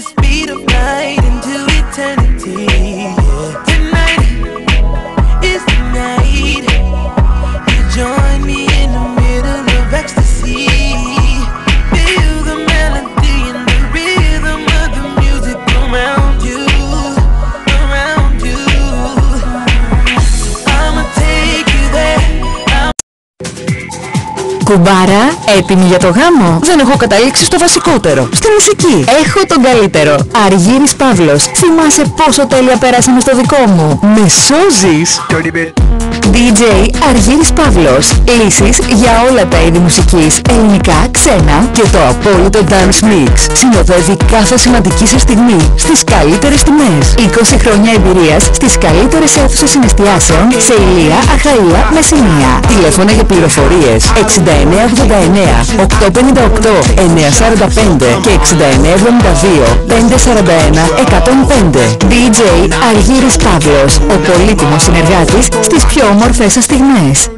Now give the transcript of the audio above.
the speed of light into eternity. Κουμπάρα, έτοιμη για το γάμο. Δεν έχω καταλήξει στο βασικότερο. Στη μουσική. Έχω τον καλύτερο. Αργύρης Παύλος. Θυμάσαι πόσο τέλεια πέρασαμε στο δικό μου. Με σώζεις. DJ Αργύρης Παύλος. Λύσεις για όλα τα είδη μουσικής. Ελληνικά, ξένα Και το απόλυτο dance mix συνοδεύει κάθε σημαντική σας στιγμή στις καλύτερες τιμές. 20 χρόνια εμπειρίας στις καλύτερες αίθουσες συναισθιάσεων σε Ηλία, Αχαΐα, Μεσσηνία. Τηλέφωνα για πληροφορίες 6989 858 945 και 6972 541 105. DJ Αργύρης Παύλος. Ο πολύτιμος συνεργάτης στις πιο όμορφες σας στιγμές.